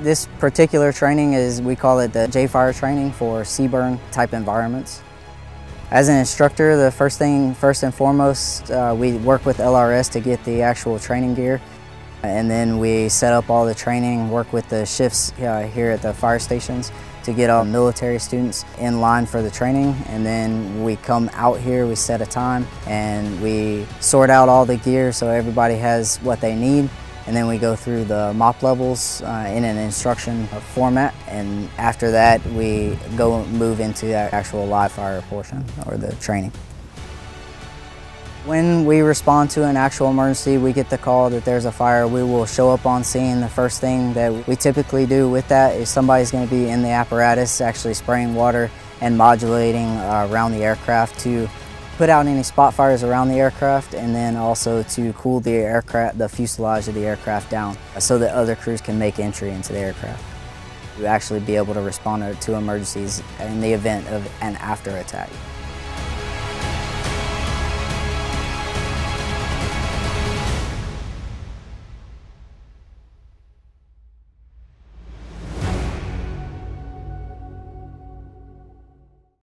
This particular training is, we call it the J-Fire training for CBRN type environments. As an instructor, the first thing, first and foremost, uh, we work with LRS to get the actual training gear. And then we set up all the training, work with the shifts uh, here at the fire stations to get all military students in line for the training. And then we come out here, we set a time, and we sort out all the gear so everybody has what they need and then we go through the MOPP levels uh, in an instruction format and after that we go move into the actual live fire portion or the training. When we respond to an actual emergency, we get the call that there's a fire, we will show up on scene. The first thing that we typically do with that is somebody's going to be in the apparatus actually spraying water and modulating uh, around the aircraft to put out any spot fires around the aircraft and then also to cool the aircraft, the fuselage of the aircraft down so that other crews can make entry into the aircraft. To actually be able to respond to emergencies in the event of an after attack.